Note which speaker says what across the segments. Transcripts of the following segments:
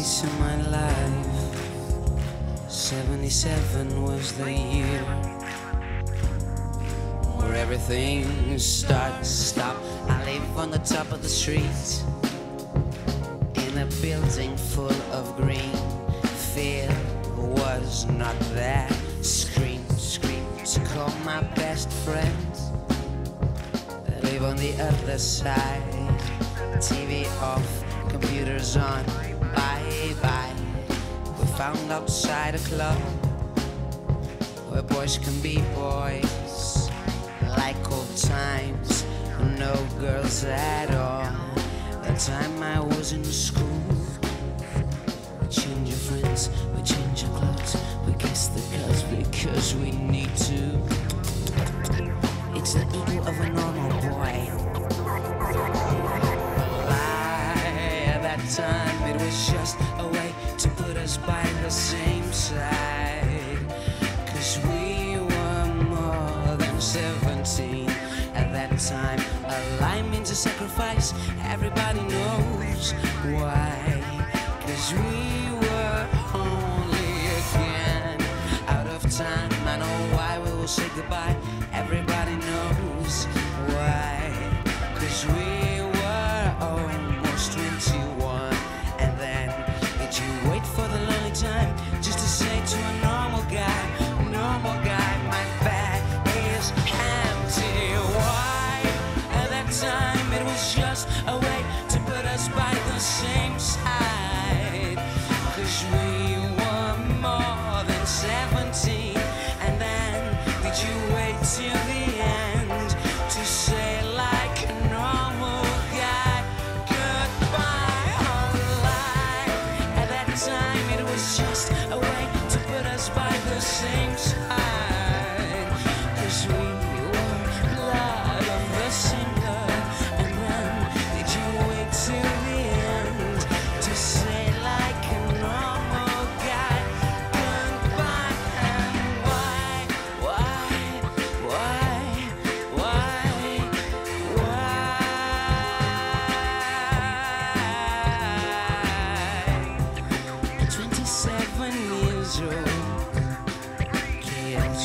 Speaker 1: of my life. 77 was the year where everything starts to stop. I live on the top of the street in a building full of green. Fear was not there. Scream, scream to call my best friends. I live on the other side. TV off, computers on. Bye bye. We found outside a club where boys can be boys, like old times. No girls at all. The time I was in school. We change your friends, we change our clothes, we kiss the girls because we need to. It's the ego of a normal time, it was just a way to put us by the same side. Cause we were more than 17 at that time. A lie means a sacrifice, everybody knows why. Cause we were only again out of time. I know why we will say goodbye,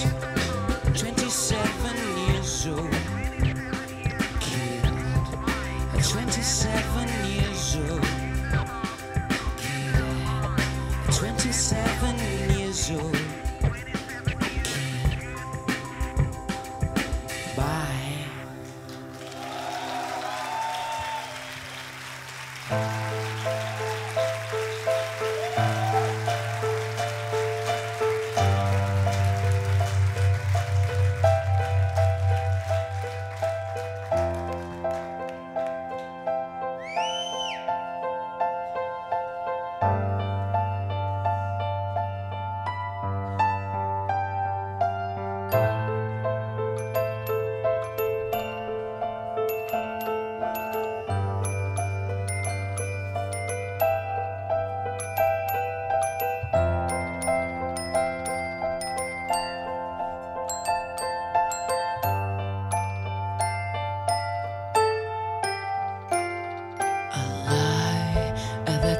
Speaker 1: kids.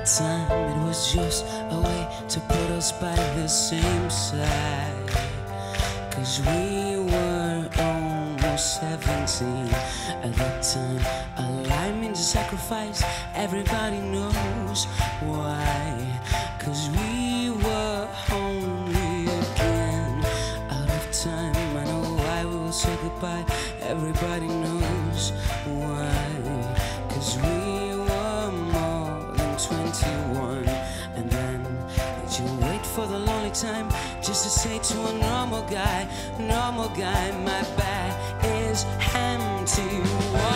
Speaker 1: Time, it was just a way to put us by the same side. Cause we were almost 17 at that time. A lie means a sacrifice, everybody knows why. Cause we were only again out of time. I know why we will say goodbye, everybody knows why. Cause we for the lonely time just to say to a normal guy, normal guy, my bag is empty?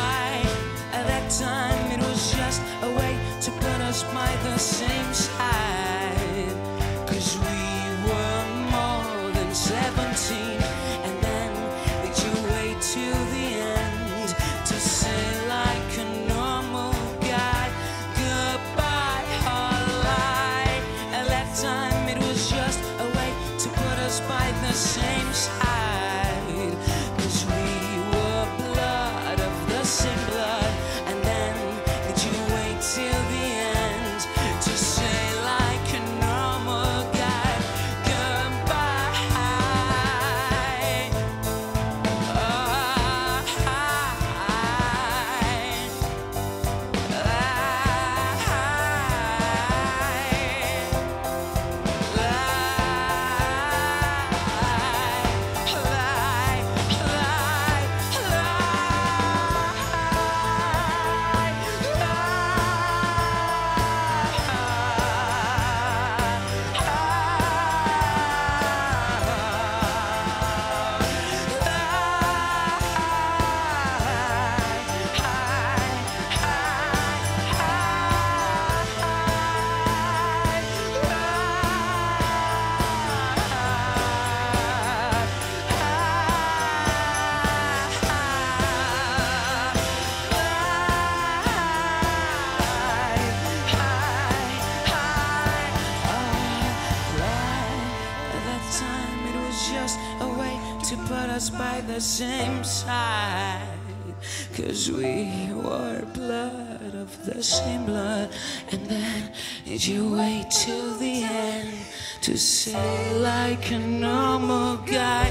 Speaker 1: To put us by the same side. Cause we were blood of the same blood. And then did you wait till the end to say like a normal guy?